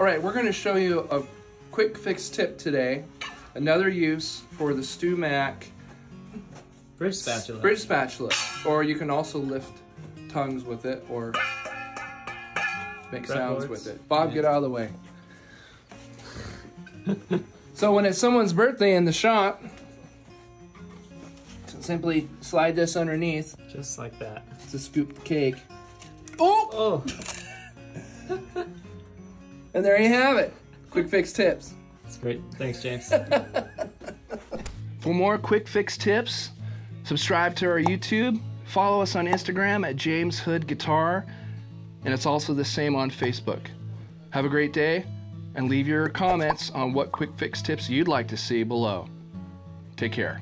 All right, we're gonna show you a quick fix tip today. Another use for the StewMac Bridge spatula. bridge spatula. Or you can also lift tongues with it or make sounds Fretboards. with it. Bob, Yeah. get out of the way. so when it's someone's birthday in the shop, simply slide this underneath. Just like that. It's a scooped cake. Oh! Oh, And there you have it. Quick fix tips. that's great. Thanks, James. For more quick fix tips, subscribe to our YouTube, follow us on Instagram at James Hood Guitar, and it's also the same on Facebook. Have a great day and leave your comments on what quick fix tips you'd like to see below. Take care.